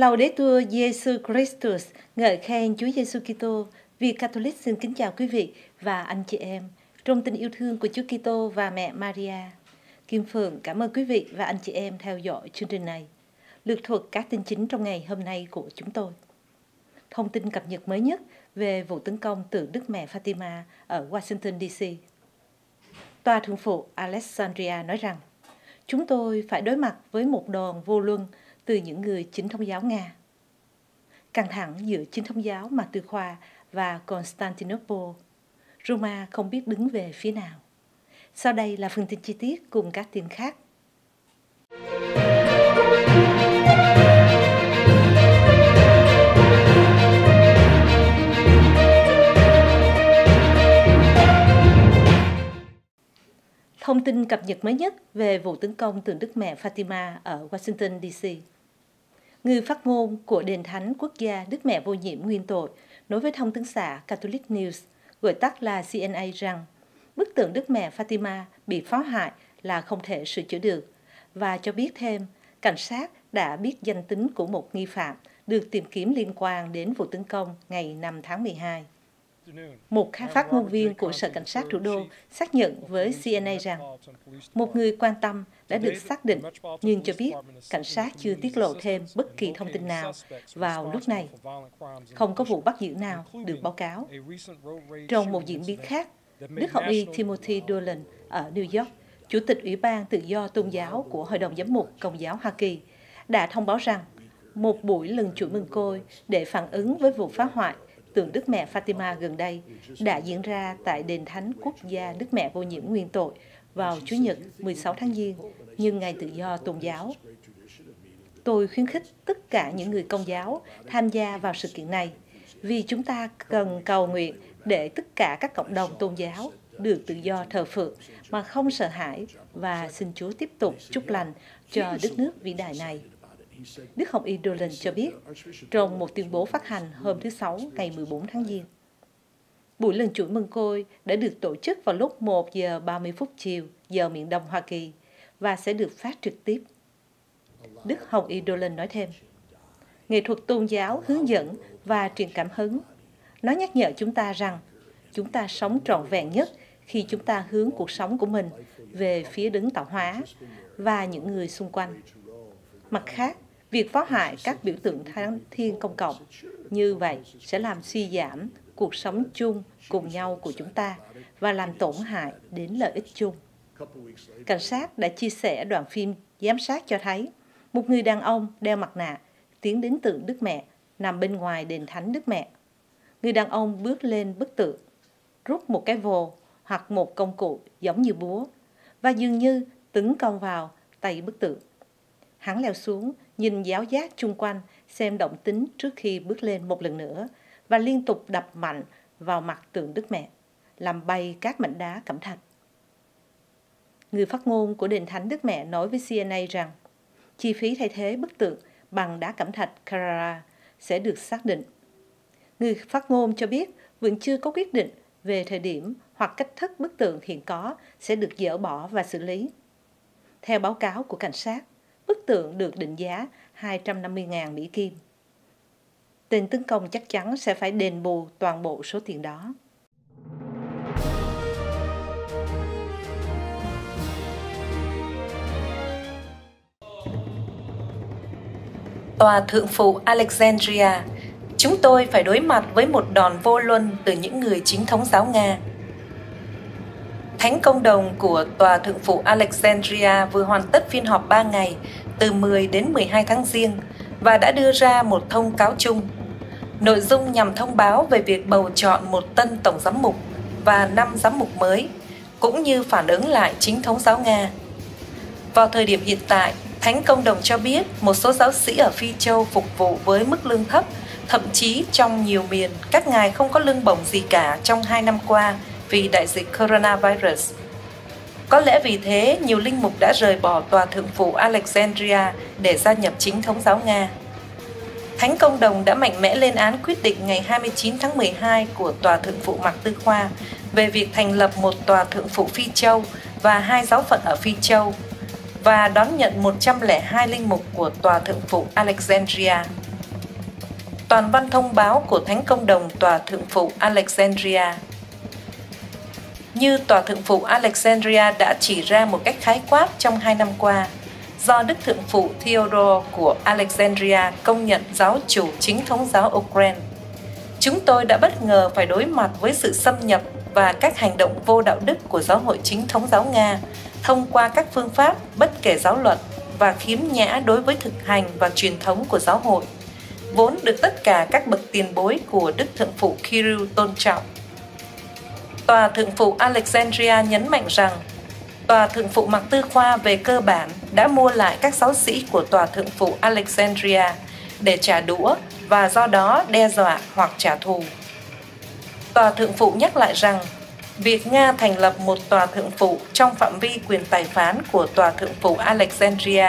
Laudetur Jesus Christus, ngợi khen Chúa Giêsu Kitô. Vì Catholic xin kính chào quý vị và anh chị em trong tình yêu thương của Chúa Kitô và mẹ Maria. Kim Phượng cảm ơn quý vị và anh chị em theo dõi chương trình này. Lược thuật các tin chính trong ngày hôm nay của chúng tôi. Thông tin cập nhật mới nhất về vụ tấn công tượng Đức Mẹ Fatima ở Washington DC. Tòa thượng phụ Alexandria nói rằng, chúng tôi phải đối mặt với một đòn vô luân từ những người chính thống giáo Nga. Căng thẳng giữa chính thống giáo Mạc Tư Khoa và Constantinople, Roma không biết đứng về phía nào. Sau đây là phần tin chi tiết cùng các tin khác. Thông tin cập nhật mới nhất về vụ tấn công tượng Đức Mẹ Fatima ở Washington, D.C. Người phát ngôn của Đền Thánh Quốc gia Đức Mẹ Vô Nhiễm Nguyên Tội nói với thông tấn xã Catholic News, gọi tắt là CNA rằng bức tượng Đức Mẹ Fatima bị phá hại là không thể sửa chữa được và cho biết thêm cảnh sát đã biết danh tính của một nghi phạm được tìm kiếm liên quan đến vụ tấn công ngày 5 tháng 12. Một phát ngôn viên của Sở Cảnh sát thủ đô xác nhận với CNA rằng một người quan tâm đã được xác định nhưng cho biết cảnh sát chưa tiết lộ thêm bất kỳ thông tin nào vào lúc này. Không có vụ bắt giữ nào được báo cáo. Trong một diễn biến khác, Đức Học y Timothy Dolan ở New York, Chủ tịch Ủy ban Tự do Tôn giáo của Hội đồng Giám mục Công giáo Hoa Kỳ, đã thông báo rằng một buổi lần chuỗi mừng côi để phản ứng với vụ phá hoại tượng Đức Mẹ Fatima gần đây đã diễn ra tại Đền Thánh Quốc gia Đức Mẹ Vô Nhiễm Nguyên Tội vào Chủ nhật 16 tháng Giêng, nhân ngày tự do tôn giáo. Tôi khuyến khích tất cả những người công giáo tham gia vào sự kiện này vì chúng ta cần cầu nguyện để tất cả các cộng đồng tôn giáo được tự do thờ phượng mà không sợ hãi và xin Chúa tiếp tục chúc lành cho đất nước vĩ đại này. Đức Hồng Y Dolan cho biết trong một tuyên bố phát hành hôm thứ Sáu ngày 14 tháng Giêng. Buổi lần chuỗi mừng côi đã được tổ chức vào lúc 1 giờ 30 phút chiều giờ miền Đông Hoa Kỳ và sẽ được phát trực tiếp. Đức Hồng Y Dolan nói thêm, nghệ thuật tôn giáo hướng dẫn và truyền cảm hứng. Nó nhắc nhở chúng ta rằng chúng ta sống trọn vẹn nhất khi chúng ta hướng cuộc sống của mình về phía đứng tạo hóa và những người xung quanh. Mặt khác, Việc phá hại các biểu tượng thánh thiên công cộng như vậy sẽ làm suy giảm cuộc sống chung cùng nhau của chúng ta và làm tổn hại đến lợi ích chung. Cảnh sát đã chia sẻ đoạn phim giám sát cho thấy một người đàn ông đeo mặt nạ tiến đến tượng Đức Mẹ nằm bên ngoài đền thánh Đức Mẹ. Người đàn ông bước lên bức tượng, rút một cái vồ hoặc một công cụ giống như búa và dường như tấn công vào tay bức tượng. Hắn leo xuống nhìn giáo giác chung quanh xem động tính trước khi bước lên một lần nữa và liên tục đập mạnh vào mặt tượng Đức Mẹ, làm bay các mảnh đá cẩm thạch. Người phát ngôn của đền thánh Đức Mẹ nói với CNA rằng chi phí thay thế bức tượng bằng đá cẩm thạch Carrara sẽ được xác định. Người phát ngôn cho biết vẫn chưa có quyết định về thời điểm hoặc cách thức bức tượng hiện có sẽ được dỡ bỏ và xử lý. Theo báo cáo của cảnh sát, bức tượng được định giá 250.000 Mỹ Kim. Tên tấn công chắc chắn sẽ phải đền bù toàn bộ số tiền đó. Tòa Thượng phụ Alexandria, chúng tôi phải đối mặt với một đòn vô luân từ những người chính thống giáo Nga. Thánh công đồng của Tòa Thượng phụ Alexandria vừa hoàn tất phiên họp 3 ngày từ 10 đến 12 tháng riêng và đã đưa ra một thông cáo chung. Nội dung nhằm thông báo về việc bầu chọn một tân tổng giám mục và năm giám mục mới, cũng như phản ứng lại chính thống giáo Nga. Vào thời điểm hiện tại, Thánh Công đồng cho biết một số giáo sĩ ở Phi Châu phục vụ với mức lương thấp, thậm chí trong nhiều miền, các ngài không có lương bổng gì cả trong hai năm qua vì đại dịch coronavirus. Có lẽ vì thế, nhiều linh mục đã rời bỏ tòa thượng phụ Alexandria để gia nhập chính thống giáo Nga. Thánh Công đồng đã mạnh mẽ lên án quyết định ngày 29 tháng 12 của Tòa Thượng phụ Mạc Tư Khoa về việc thành lập một Tòa Thượng phụ Phi Châu và hai giáo phận ở Phi Châu và đón nhận 102 linh mục của Tòa Thượng phụ Alexandria. toàn văn thông báo của Thánh Công đồng Tòa Thượng phụ Alexandria. Như Tòa Thượng phụ Alexandria đã chỉ ra một cách khái quát trong hai năm qua, do Đức Thượng phụ Theodore của Alexandria công nhận giáo chủ chính thống giáo Ukraine. Chúng tôi đã bất ngờ phải đối mặt với sự xâm nhập và các hành động vô đạo đức của giáo hội chính thống giáo Nga thông qua các phương pháp bất kể giáo luật và khiếm nhã đối với thực hành và truyền thống của giáo hội, vốn được tất cả các bậc tiền bối của Đức Thượng phụ Kirill tôn trọng. Tòa Thượng phụ Alexandria nhấn mạnh rằng, Tòa Thượng phụ Mạc Tư Khoa về cơ bản đã mua lại các giáo sĩ của Tòa Thượng phụ Alexandria để trả đũa và do đó đe dọa hoặc trả thù. Tòa Thượng phụ nhắc lại rằng, việc Nga thành lập một tòa thượng phụ trong phạm vi quyền tài phán của tòa thượng phụ Alexandria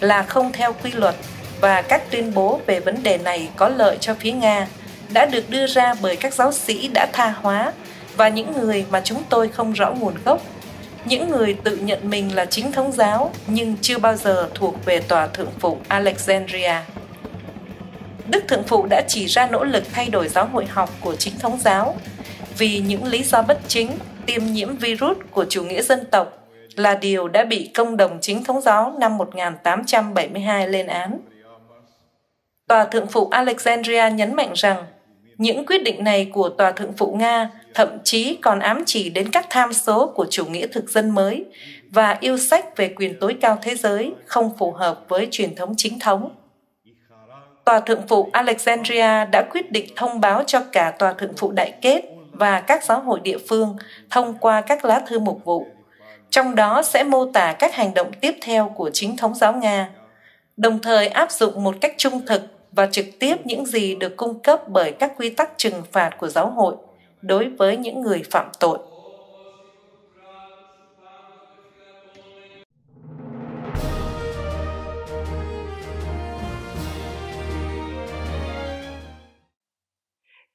là không theo quy luật và các tuyên bố về vấn đề này có lợi cho phía Nga đã được đưa ra bởi các giáo sĩ đã tha hóa và những người mà chúng tôi không rõ nguồn gốc. Những người tự nhận mình là chính thống giáo nhưng chưa bao giờ thuộc về tòa thượng phụ Alexandria. Đức Thượng Phụ đã chỉ ra nỗ lực thay đổi giáo hội học của chính thống giáo vì những lý do bất chính, tiêm nhiễm virus của chủ nghĩa dân tộc là điều đã bị công đồng chính thống giáo năm 1872 lên án. Tòa Thượng phụ Alexandria nhấn mạnh rằng những quyết định này của Tòa Thượng phụ Nga thậm chí còn ám chỉ đến các tham số của chủ nghĩa thực dân mới và yêu sách về quyền tối cao thế giới không phù hợp với truyền thống chính thống. Tòa Thượng phụ Alexandria đã quyết định thông báo cho cả Tòa Thượng phụ Đại kết và các giáo hội địa phương thông qua các lá thư mục vụ. Trong đó sẽ mô tả các hành động tiếp theo của chính thống giáo Nga, đồng thời áp dụng một cách trung thực và trực tiếp những gì được cung cấp bởi các quy tắc trừng phạt của giáo hội đối với những người phạm tội.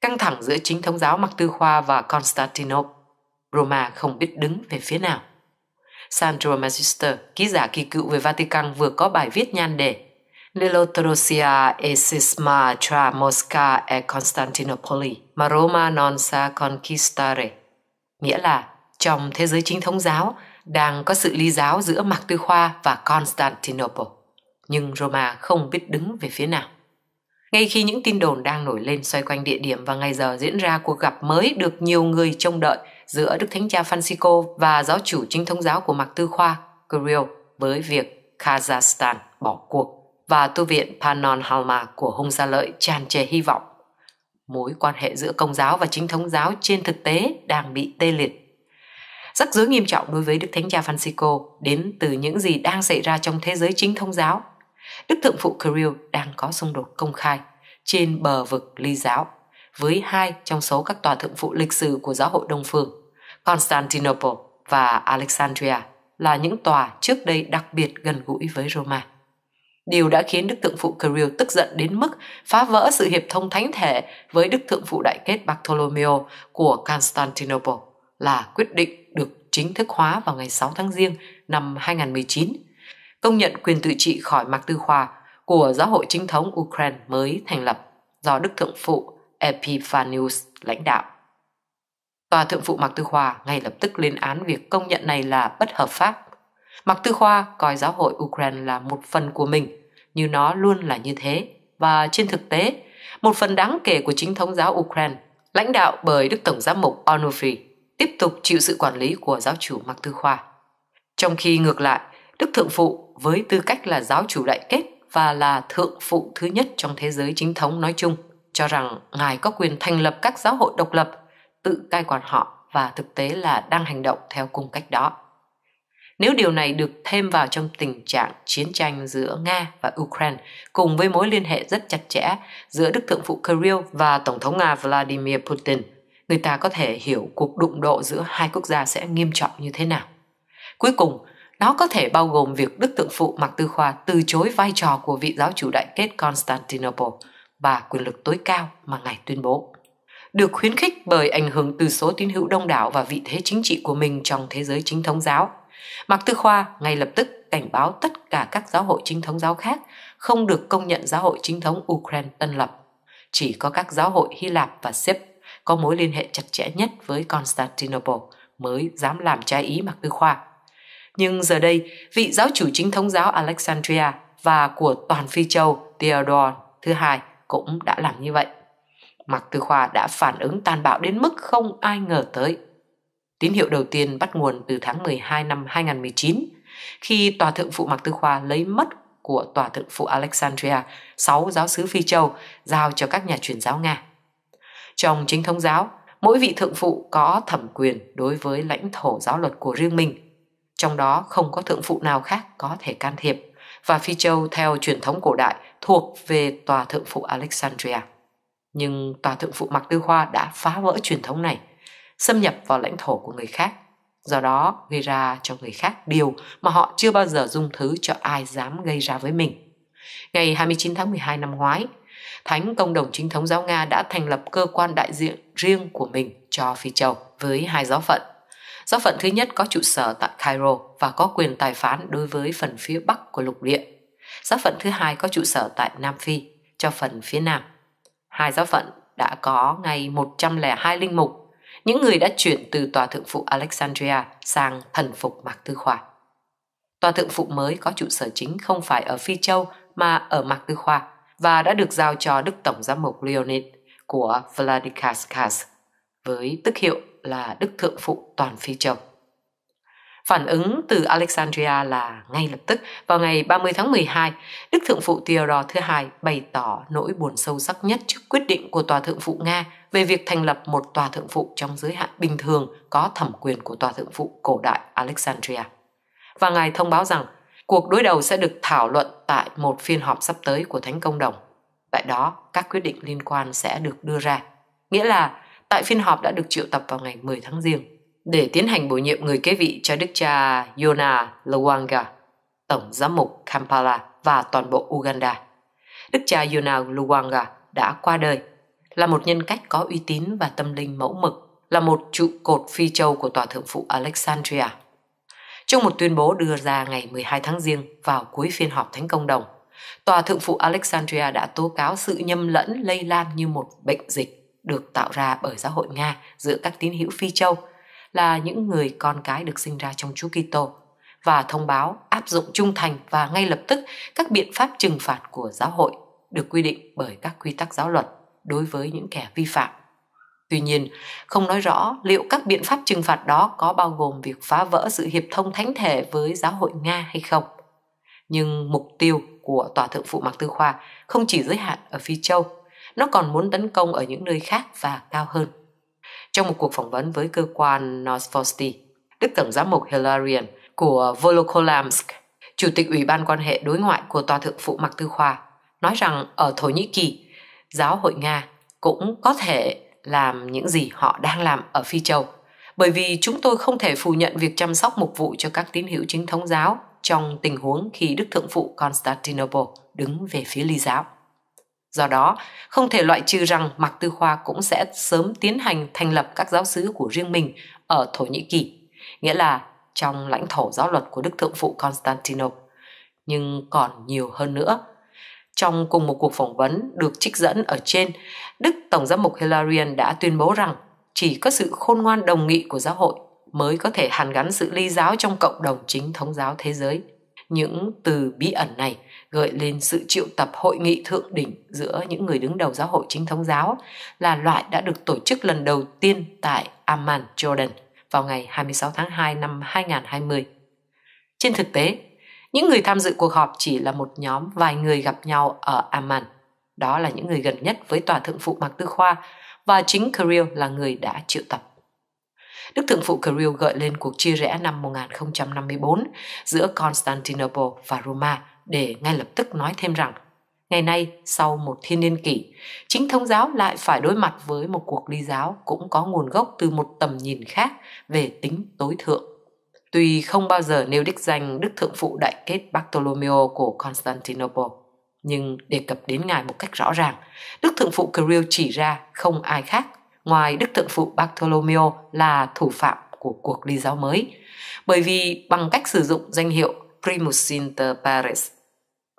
căng thẳng giữa chính thống giáo Mặc Tư Khoa và Constantinople. Roma không biết đứng về phía nào. Sandro Magister, ký giả kỳ cựu về Vatican vừa có bài viết nhan đề Lilotrosia e sisma tra Mosca e Constantinopoli, mà Roma non sa conquistare. Nghĩa là trong thế giới chính thống giáo đang có sự ly giáo giữa Mạc Tư Khoa và Constantinople, nhưng Roma không biết đứng về phía nào. Ngay khi những tin đồn đang nổi lên xoay quanh địa điểm và ngày giờ diễn ra cuộc gặp mới được nhiều người trông đợi giữa Đức Thánh Cha Francisco và giáo chủ chính thống giáo của Mạc Tư Khoa, Kirill, với việc Kazakhstan bỏ cuộc và tu viện Panon Halma của Hung Gia Lợi tràn trề hy vọng. Mối quan hệ giữa công giáo và chính thống giáo trên thực tế đang bị tê liệt. Rắc rối nghiêm trọng đối với Đức Thánh Cha Francisco đến từ những gì đang xảy ra trong thế giới chính thống giáo Đức Thượng Phụ Kirill đang có xung đột công khai trên bờ vực ly giáo với hai trong số các tòa thượng phụ lịch sử của giáo hội Đông Phương, Constantinople và Alexandria là những tòa trước đây đặc biệt gần gũi với Roma. Điều đã khiến Đức Thượng Phụ Kirill tức giận đến mức phá vỡ sự hiệp thông thánh thể với Đức Thượng Phụ Đại kết Bartolomeo của Constantinople, là quyết định được chính thức hóa vào ngày 6 tháng Giêng năm 2019 công nhận quyền tự trị khỏi Mạc Tư Khoa của Giáo hội chính thống Ukraine mới thành lập do Đức Thượng Phụ Epiphanius lãnh đạo. Tòa Thượng Phụ Mạc Tư Khoa ngay lập tức lên án việc công nhận này là bất hợp pháp. Mạc Tư Khoa coi giáo hội Ukraine là một phần của mình, như nó luôn là như thế. Và trên thực tế, một phần đáng kể của chính thống giáo Ukraine, lãnh đạo bởi Đức Tổng giám mục Onufri tiếp tục chịu sự quản lý của giáo chủ Mạc Tư Khoa. Trong khi ngược lại, Đức Thượng Phụ với tư cách là giáo chủ đại kết và là thượng phụ thứ nhất trong thế giới chính thống nói chung, cho rằng Ngài có quyền thành lập các giáo hội độc lập, tự cai quản họ và thực tế là đang hành động theo cung cách đó. Nếu điều này được thêm vào trong tình trạng chiến tranh giữa Nga và Ukraine cùng với mối liên hệ rất chặt chẽ giữa Đức Thượng phụ Kirill và Tổng thống Nga Vladimir Putin, người ta có thể hiểu cuộc đụng độ giữa hai quốc gia sẽ nghiêm trọng như thế nào. Cuối cùng, nó có thể bao gồm việc Đức Tượng Phụ Mạc Tư Khoa từ chối vai trò của vị giáo chủ đại kết Constantinople và quyền lực tối cao mà ngài tuyên bố. Được khuyến khích bởi ảnh hưởng từ số tín hữu đông đảo và vị thế chính trị của mình trong thế giới chính thống giáo, Mạc Tư Khoa ngay lập tức cảnh báo tất cả các giáo hội chính thống giáo khác không được công nhận giáo hội chính thống Ukraine tân lập. Chỉ có các giáo hội Hy Lạp và Xếp có mối liên hệ chặt chẽ nhất với Constantinople mới dám làm trái ý Mạc Tư Khoa. Nhưng giờ đây, vị giáo chủ chính thống giáo Alexandria và của toàn Phi Châu Theodore thứ hai cũng đã làm như vậy. Mạc Tư Khoa đã phản ứng tàn bạo đến mức không ai ngờ tới. Tín hiệu đầu tiên bắt nguồn từ tháng 12 năm 2019, khi Tòa Thượng phụ Mạc Tư Khoa lấy mất của Tòa Thượng phụ Alexandria sáu giáo sứ Phi Châu giao cho các nhà truyền giáo Nga. Trong chính thống giáo, mỗi vị thượng phụ có thẩm quyền đối với lãnh thổ giáo luật của riêng mình. Trong đó không có thượng phụ nào khác có thể can thiệp và Phi Châu theo truyền thống cổ đại thuộc về tòa thượng phụ Alexandria. Nhưng tòa thượng phụ Mạc Tư Khoa đã phá vỡ truyền thống này, xâm nhập vào lãnh thổ của người khác, do đó gây ra cho người khác điều mà họ chưa bao giờ dung thứ cho ai dám gây ra với mình. Ngày 29 tháng 12 năm ngoái, Thánh Công đồng Chính thống giáo Nga đã thành lập cơ quan đại diện riêng của mình cho Phi Châu với hai giáo phận. Giáo phận thứ nhất có trụ sở tại Cairo và có quyền tài phán đối với phần phía bắc của lục địa. Giáo phận thứ hai có trụ sở tại Nam Phi cho phần phía nam. Hai giáo phận đã có ngày 102 linh mục, những người đã chuyển từ tòa thượng phụ Alexandria sang thần phục Mạc Tư Khoa. Tòa thượng phụ mới có trụ sở chính không phải ở Phi Châu, mà ở Mạc Tư Khoa, và đã được giao cho Đức Tổng giám mục Leonid của Vladikavkaz với tức hiệu là Đức Thượng Phụ Toàn Phi Châu. Phản ứng từ Alexandria là ngay lập tức vào ngày 30 tháng 12, Đức Thượng Phụ Theodore thứ hai bày tỏ nỗi buồn sâu sắc nhất trước quyết định của Tòa Thượng Phụ Nga về việc thành lập một Tòa Thượng Phụ trong giới hạn bình thường có thẩm quyền của Tòa Thượng Phụ cổ đại Alexandria. Và Ngài thông báo rằng cuộc đối đầu sẽ được thảo luận tại một phiên họp sắp tới của Thánh Công Đồng. Tại đó, các quyết định liên quan sẽ được đưa ra. Nghĩa là, tại phiên họp đã được triệu tập vào ngày 10 tháng riêng để tiến hành bổ nhiệm người kế vị cho đức cha Yona Luwanga tổng giám mục Kampala và toàn bộ Uganda. Đức cha Yona Luwanga đã qua đời, là một nhân cách có uy tín và tâm linh mẫu mực, là một trụ cột phi châu của tòa thượng phụ Alexandria. Trong một tuyên bố đưa ra ngày 12 tháng riêng vào cuối phiên họp Thánh Công Đồng, Tòa Thượng phụ Alexandria đã tố cáo sự nhầm lẫn lây lan như một bệnh dịch được tạo ra bởi giáo hội Nga giữa các tín hữu Phi Châu là những người con cái được sinh ra trong Chúa Kitô và thông báo áp dụng trung thành và ngay lập tức các biện pháp trừng phạt của giáo hội được quy định bởi các quy tắc giáo luật đối với những kẻ vi phạm. Tuy nhiên, không nói rõ liệu các biện pháp trừng phạt đó có bao gồm việc phá vỡ sự hiệp thông thánh thể với giáo hội Nga hay không. Nhưng mục tiêu của Tòa Thượng Phụ Mạc Tư Khoa không chỉ giới hạn ở Phi Châu, nó còn muốn tấn công ở những nơi khác và cao hơn. Trong một cuộc phỏng vấn với cơ quan Novosti, Đức Tổng giám mục Hilarion của Volokolamsk, Chủ tịch Ủy ban quan hệ đối ngoại của Tòa Thượng Phụ Mạc Tư Khoa, nói rằng ở Thổ Nhĩ Kỳ, giáo hội Nga cũng có thể làm những gì họ đang làm ở Phi Châu, bởi vì chúng tôi không thể phủ nhận việc chăm sóc mục vụ cho các tín hữu chính thống giáo trong tình huống khi Đức Thượng Phụ Constantinople đứng về phía ly giáo. Do đó, không thể loại trừ rằng Mạc Tư Khoa cũng sẽ sớm tiến hành thành lập các giáo sứ của riêng mình ở Thổ Nhĩ Kỳ, nghĩa là trong lãnh thổ giáo luật của Đức Thượng Phụ Constantinople. Nhưng còn nhiều hơn nữa. Trong cùng một cuộc phỏng vấn được trích dẫn ở trên, Đức Tổng giám mục Hilarion đã tuyên bố rằng chỉ có sự khôn ngoan đồng nghị của giáo hội mới có thể hàn gắn sự ly giáo trong cộng đồng chính thống giáo thế giới. Những từ bí ẩn này gợi lên sự triệu tập hội nghị thượng đỉnh giữa những người đứng đầu giáo hội chính thống giáo là loại đã được tổ chức lần đầu tiên tại Amman, Jordan vào ngày 26 tháng 2 năm 2020. Trên thực tế, những người tham dự cuộc họp chỉ là một nhóm vài người gặp nhau ở Amman. Đó là những người gần nhất với tòa thượng phụ Mạc Tư Khoa và chính Kirill là người đã triệu tập. Đức Thượng phụ Kirill gợi lên cuộc chia rẽ năm 1054 giữa Constantinople và Roma để ngay lập tức nói thêm rằng ngày nay sau một thiên niên kỷ, chính thống giáo lại phải đối mặt với một cuộc ly giáo cũng có nguồn gốc từ một tầm nhìn khác về tính tối thượng. Tuy không bao giờ nêu đích danh Đức Thượng Phụ Đại Kết Bartolomeo của Constantinople, nhưng đề cập đến ngài một cách rõ ràng, Đức Thượng Phụ Kirill chỉ ra không ai khác ngoài Đức Thượng Phụ Bartolomeo là thủ phạm của cuộc ly giáo mới, bởi vì bằng cách sử dụng danh hiệu Primus inter pares,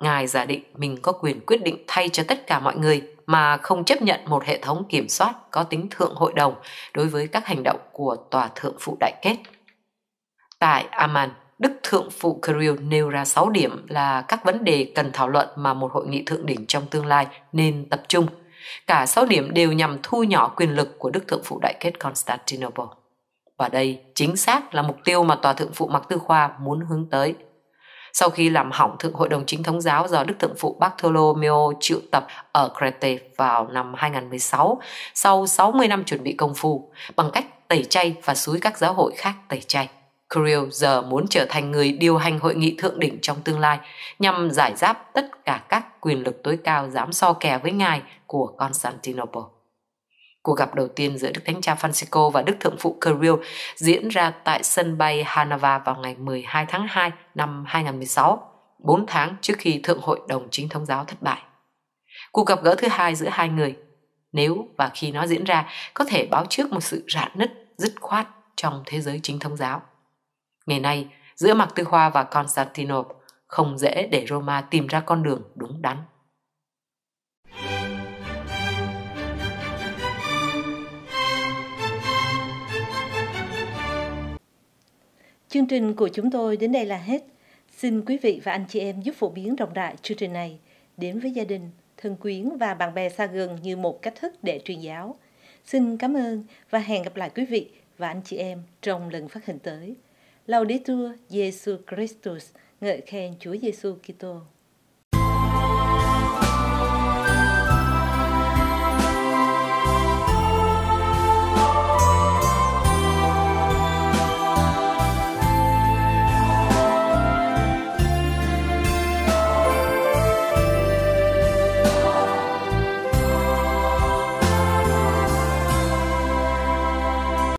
Ngài giả định mình có quyền quyết định thay cho tất cả mọi người mà không chấp nhận một hệ thống kiểm soát có tính thượng hội đồng đối với các hành động của tòa thượng phụ đại kết. Tại Amman, Đức Thượng phụ Kirill nêu ra 6 điểm là các vấn đề cần thảo luận mà một hội nghị thượng đỉnh trong tương lai nên tập trung. Cả sáu điểm đều nhằm thu nhỏ quyền lực của Đức Thượng phụ Đại kết Constantinople. Và đây chính xác là mục tiêu mà Tòa Thượng phụ Mạc Tư Khoa muốn hướng tới. Sau khi làm hỏng Thượng Hội đồng Chính thống giáo do Đức Thượng phụ Bartolomeo triệu tập ở Crete vào năm 2016, sau 60 năm chuẩn bị công phu, bằng cách tẩy chay và xúi các giáo hội khác tẩy chay. Kirill giờ muốn trở thành người điều hành hội nghị thượng đỉnh trong tương lai nhằm giải giáp tất cả các quyền lực tối cao dám so kè với ngài của Constantinople. Cuộc gặp đầu tiên giữa Đức Thánh Cha Francisco và Đức Thượng phụ Kirill diễn ra tại sân bay Hanava vào ngày 12 tháng 2 năm 2016, 4 tháng trước khi Thượng hội đồng chính thống giáo thất bại. Cuộc gặp gỡ thứ hai giữa hai người, nếu và khi nó diễn ra, có thể báo trước một sự rạn nứt, dứt khoát trong thế giới chính thống giáo. Ngày nay, giữa Mạc Tư Khoa và Constantinople không dễ để Roma tìm ra con đường đúng đắn. Chương trình của chúng tôi đến đây là hết. Xin quý vị và anh chị em giúp phổ biến rộng rãi chương trình này đến với gia đình, thân quyến và bạn bè xa gần như một cách thức để truyền giáo. Xin cảm ơn và hẹn gặp lại quý vị và anh chị em trong lần phát hình tới. Laudetur Jesu Christus, ngợi khen Chúa Giêsu Kitô.